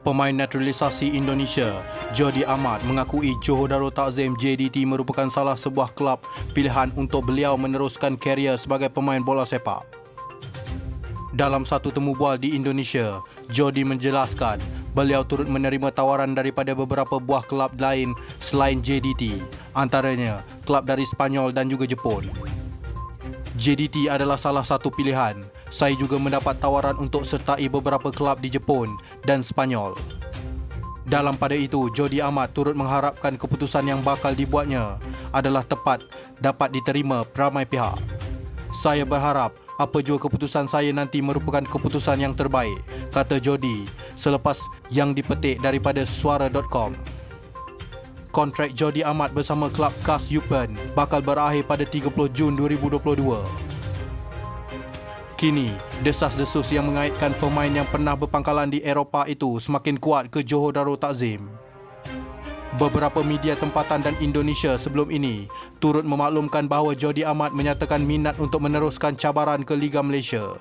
Pemain naturalisasi Indonesia, Jody Ahmad mengakui Johor Darul Takzim JDT merupakan salah sebuah kelab pilihan untuk beliau meneruskan karier sebagai pemain bola sepak. Dalam satu temu bual di Indonesia, Jody menjelaskan beliau turut menerima tawaran daripada beberapa buah kelab lain selain JDT, antaranya kelab dari Spanyol dan juga Jepun. JDT adalah salah satu pilihan. Saya juga mendapat tawaran untuk sertai beberapa kelab di Jepun dan Spanyol. Dalam pada itu, Jody Ahmad turut mengharapkan keputusan yang bakal dibuatnya adalah tepat dapat diterima ramai pihak. Saya berharap apa jua keputusan saya nanti merupakan keputusan yang terbaik, kata Jody selepas yang dipetik daripada suara.com kontrak Jody Ahmad bersama klub Kas Yupen bakal berakhir pada 30 Jun 2022. Kini, desas-desus yang mengaitkan pemain yang pernah berpangkalan di Eropah itu semakin kuat ke Johor Darul Takzim. Beberapa media tempatan dan Indonesia sebelum ini turut memaklumkan bahawa Jody Ahmad menyatakan minat untuk meneruskan cabaran ke Liga Malaysia.